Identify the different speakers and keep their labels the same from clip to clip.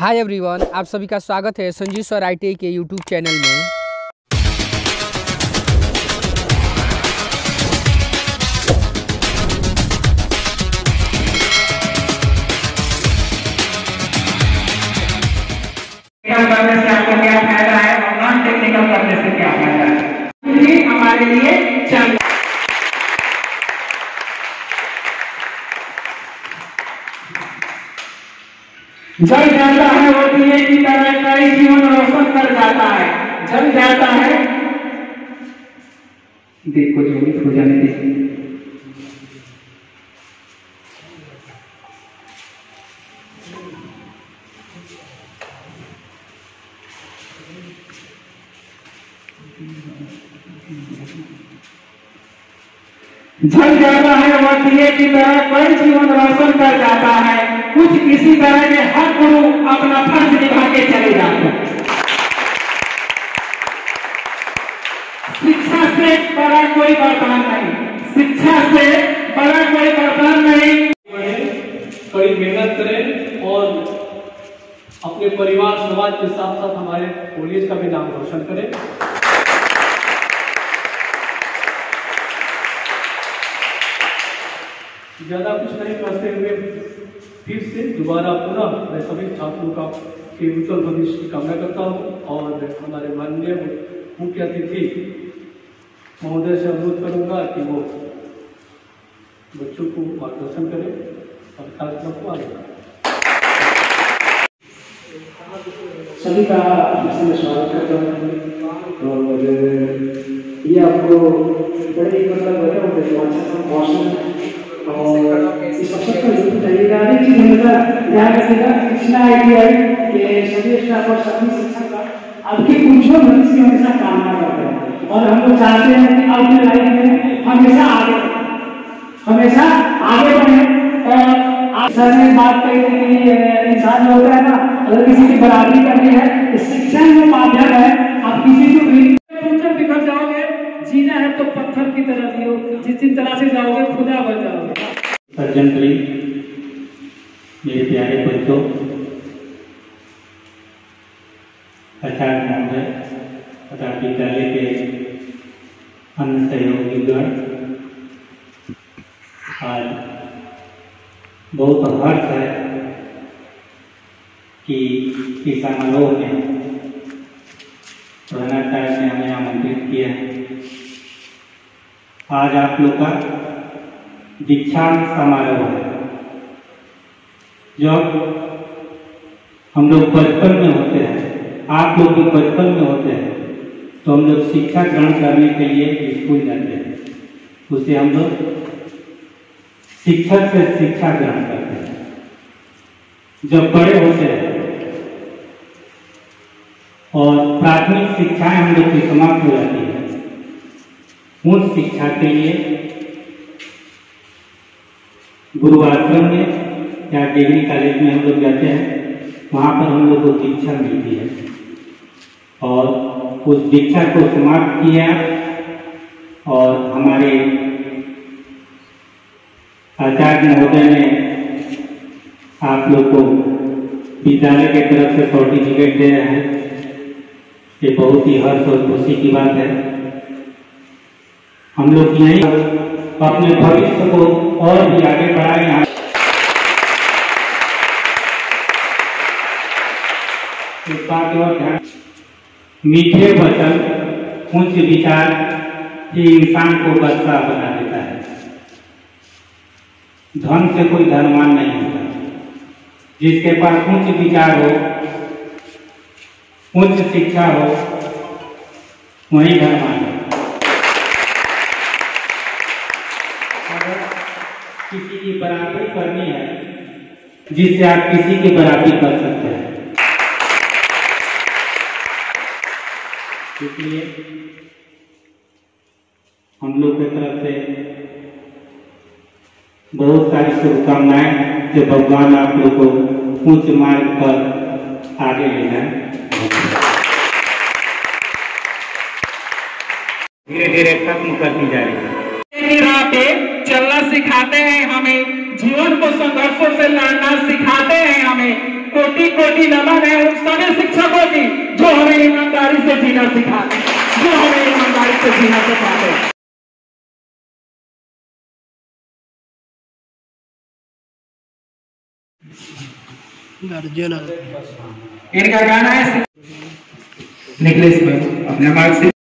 Speaker 1: Hi everyone आप सभी का स्वागत है संजीव सर आई के यूट्यूब चैनल में।
Speaker 2: टेक्निकल जल जाता है वो दिए की तरह कई जीवन रोशन कर जाता है। जल जाता है। देखो जो भी हो जाने दीजिए जल जाता है वह दिए की तरह कई जीवन रोशन कर जाता है। कुछ किसी तरह के हर गुरु अपना फ़र्ज़ निभा के चले जाते हैं। शिक्षा से बड़ा कोई वरदान नहीं। शिक्षा से बड़ा कोई वरदान नहीं।
Speaker 3: कड़ी मेहनत करें और अपने परिवार, समाज के साथ साथ हमारे कॉलेज का भी नाम रोशन करें। ज़्यादा कुछ नहीं करते हुए फिर से दोबारा पुनः मैं सभी छात्रों का के उज्जवल भविष्य की कामना करता हूँ और हमारे माननीय मुख्य अतिथि महोदय से अनुरोध करूँगा कि वो बच्चों को मार्गदर्शन करें और कार्यक्रम को आगे।
Speaker 4: सभी का स्वागत करता हूँ और ये आपको बड़े मतलब तो अच्छा मौसम और हम लोग चाहते हैं कि अपने लाइफ में हमेशा आगे हमेशा आगे बढ़े। और सर ने बात कही कि इंसान जो होता है ना, अगर किसी की बराबरी करनी है तो शिक्षा ही वो माध्यम है, आप किसी को भी जब बिखर जाओगे, जीना है तो पत्थर की तरह जियो। जिस दिन तरह से जाओगे, खुदा बन जाओगे।
Speaker 5: सर्जन कली मेरे प्यारे बच्चों आचार्य महोदय तथा विद्यालय के अन्य सहयोगीगण आज बहुत हर्ष है कि इस समारोह में प्रधानाचार्य ने हमें आमंत्रित किया है। आज आप लोग का दीक्षांत समारोह जब हम लोग बचपन में होते हैं, आप लोग भी बचपन में होते हैं तो हम लोग शिक्षा ग्रहण करने के लिए स्कूल जाते हैं। उसे हम लोग शिक्षक से शिक्षा ग्रहण करते हैं। जब बड़े होते हैं और प्राथमिक शिक्षाएँ हम लोग की समाप्त हो जाती है, उन शिक्षा के लिए गुरु आश्रम में या डिग्री कॉलेज में हम लोग जाते हैं, वहाँ पर हम लोग को दीक्षा मिलती है। और उस दीक्षा को समाप्त किया और हमारे आचार्य महोदय ने आप लोग को विद्यालय के तरफ़ से सर्टिफिकेट दे रहे हैं। ये बहुत ही हर्ष और खुशी की बात है। हम लोग यही अपने भविष्य को और भी आगे बढ़ाएँ। इस बात ओर ध्यान मीठे वचन, उच्च विचार ही इंसान को बदसा बना देता है। धन से कोई धनवान नहीं होता। जिसके पास उच्च विचार हो, उच्च शिक्षा हो, वही धनवान है अगर किसी की बराबरी करनी है जिससे आप किसी की बराबरी कर सकते हैं। इसलिए हम लोग की तरफ़ से बहुत सारी शुभकामनाएँ जो भगवान आप लोग को उच्च मार्ग पर आगे ले जाए। धीरे धीरे खत्म करती जा रही है।
Speaker 2: चलना सिखाते हैं हमें। जीवन को संघर्षों से लड़ना सिखाते हैं हमें। कोटि कोटि नमन है उन सभी शिक्षकों की जो हमें ईमानदारी से जीना सिखाते जो हमें ईमानदारी से जीना सिखाते इनका गाना है। भाई अपने मार्ग से।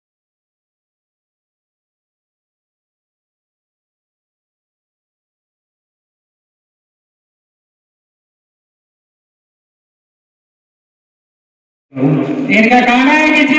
Speaker 2: इनका कहना है कि